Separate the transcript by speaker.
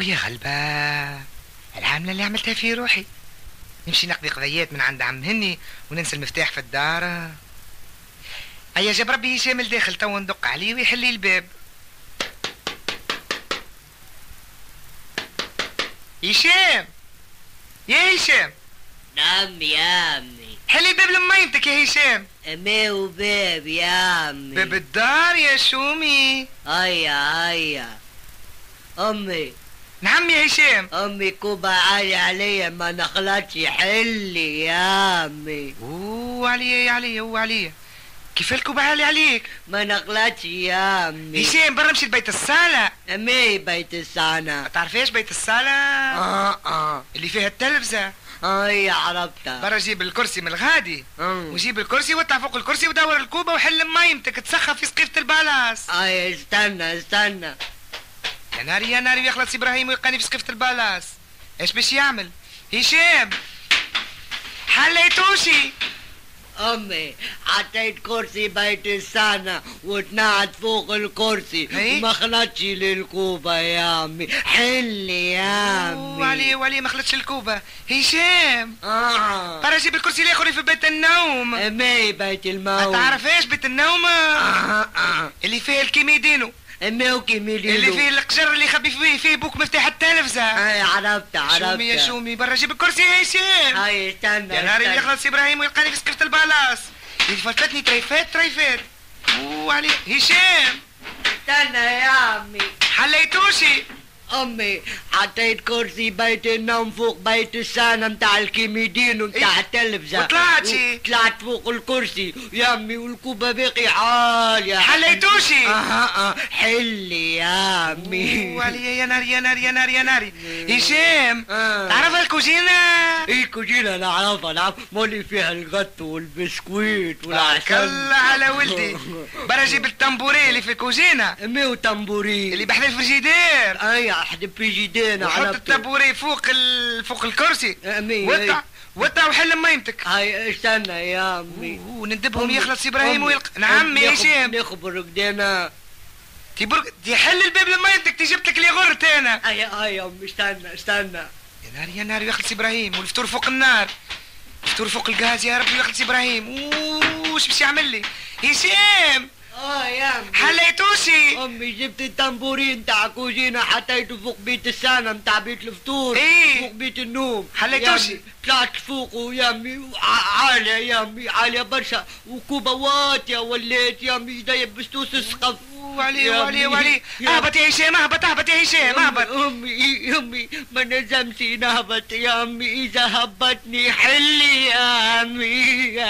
Speaker 1: ويا غلبة. العاملة اللي عملتها في روحي. نمشي نقضي قضيات من عند عم هني وننسى المفتاح في الدار. هيا جاب ربي هشام الداخل تو ندق عليه ويحل لي الباب. هشام! يا هشام!
Speaker 2: نعم يا عمي.
Speaker 1: حلي باب لميتك يا هشام.
Speaker 2: أمي وباب يا عمي.
Speaker 1: باب الدار يا شومي.
Speaker 2: هيا هيا. أمي
Speaker 1: نعم يا هشام.
Speaker 2: أمي كوبا عالي عليا ما نخلطش حلي يا عمي
Speaker 1: أوه عليا يا عليا أوه عليا كيف الكوب عالي عليك؟
Speaker 2: ما نخلطش يا عمي
Speaker 1: هشام برا مشي لبيت الصالة.
Speaker 2: أمي بيت
Speaker 1: ما
Speaker 2: السنة
Speaker 1: تعرفيش بيت الصالة؟
Speaker 2: آه آه.
Speaker 1: اللي فيها التلفزة.
Speaker 2: هيا عرفتها
Speaker 1: برا جيب الكرسي من الغادي.
Speaker 2: أمم.
Speaker 1: وجيب الكرسي واطلع فوق الكرسي ودور الكوبة وحل ميمتك تسخف في سقيفة البالاس
Speaker 2: هيا استنى استنى.
Speaker 1: يا ناري يا ناري يخلص إبراهيم ويلقاني في سقيفة البالاس إيش باش يعمل؟ هشام. حليتوشي.
Speaker 2: أمي حطيت كرسي بيت السنة وتنعت فوق الكرسي؟ وما خلطش للكوبا يا عمي حلي يا
Speaker 1: وعلي
Speaker 2: عمي
Speaker 1: وعلي ما خلطش الكوبة. هشام.
Speaker 2: آه.
Speaker 1: برا جيب الكرسي الآخر في بيت النوم.
Speaker 2: أمي بيت
Speaker 1: ما
Speaker 2: الموت
Speaker 1: تعرفيش بيت النوم؟
Speaker 2: آه آه.
Speaker 1: اللي فيه الكيميدينو
Speaker 2: أمي وكيميلي
Speaker 1: اللي فيه القجر اللي يخبي فيه فيه بوك مفتاح التلفزة.
Speaker 2: هاي عرفت عرفت.
Speaker 1: شومي يا شومي برا جيب الكرسي يا هشام
Speaker 2: هاي استنى
Speaker 1: يا نهاري
Speaker 2: استنى.
Speaker 1: يخلص إبراهيم ويلقاني في سقفة البالاس فلتتني تريفات تريفات. وعلي هشام.
Speaker 2: استنى يا عمي.
Speaker 1: حليتوشي.
Speaker 2: أمي حطيت كرسي بيت النوم فوق بيت السنة متاع الكيميدين ومتاع
Speaker 1: إيه؟
Speaker 2: التلفزة.
Speaker 1: وطلعتي؟
Speaker 2: طلعت فوق الكرسي. يا أمي والكوبا باقي عالية
Speaker 1: حليتوشي.
Speaker 2: أها آه حلي يا أمي.
Speaker 1: وعلي يا ناري يا ناري يا ناري يا ناري. هشام
Speaker 2: آه.
Speaker 1: تعرف الكوزينة؟
Speaker 2: إيه كوجينا نعرفها نعرف مولي فيها الغط والبسكويت والعسل
Speaker 1: الله على ولدي. برا جيب التنبوري اللي في الكوزينة.
Speaker 2: امي وتنبورين
Speaker 1: اللي بحذا الفريجيدير
Speaker 2: أي حد بيجيدينا
Speaker 1: وحط
Speaker 2: عرفته
Speaker 1: التنبوري فوق ال... فوق الكرسي.
Speaker 2: امي
Speaker 1: وطع وطع وحل ميمتك.
Speaker 2: هاي استنى يا أمي.
Speaker 1: وندبهم يخلص إبراهيم
Speaker 2: أمي.
Speaker 1: ويلق نعم يا هشام
Speaker 2: نخبر قدينا
Speaker 1: تبرك يحل الباب لما يمتك تي جبت لك لي غرت أنا
Speaker 2: أي أي يا امي استنى استنى.
Speaker 1: يا نار يا نار يخلص إبراهيم. والفطور فوق النار. الفطور فوق الغاز يا ربي يخلص إبراهيم. وش باش يعمل لي؟ هشام
Speaker 2: آه يا امي
Speaker 1: حليتوشي
Speaker 2: امي جبت التنبورين تاع كوزينة حطيته فوق بيت السنة متاع بيت الفطور.
Speaker 1: إيه.
Speaker 2: فوق بيت النوم. أمي، طلعت فوقه يا امي عالية يا امي عالية برشا. وكوبا واطية وليت يا امي إيديا بستوس السقف
Speaker 1: وعلي وعلي وعلي اهبط يا هشام اهبط اهبط يا هشام اهبط
Speaker 2: امي امي ما نزمش نهبط يا امي إذا هبطني حلي يا امي